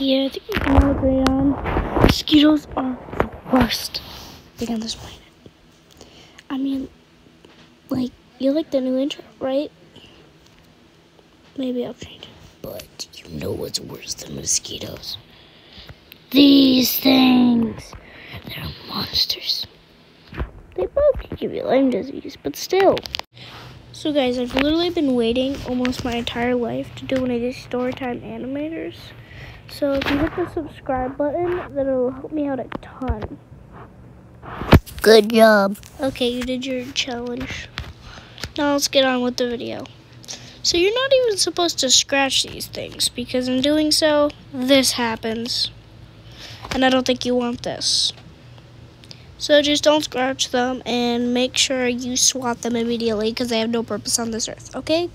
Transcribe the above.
All agree on mosquitoes are the worst thing on this planet. I mean, like, you like the new intro, right? Maybe I'll change it. But you know what's worse than mosquitoes? These things. They're monsters. They both give you Lyme disease, but still. So guys, I've literally been waiting almost my entire life to do one of these Storytime animators. So if you hit the subscribe button, that'll help me out a ton. Good job. Okay, you did your challenge. Now let's get on with the video. So you're not even supposed to scratch these things because in doing so, this happens. And I don't think you want this. So just don't scratch them and make sure you swat them immediately because they have no purpose on this earth, okay?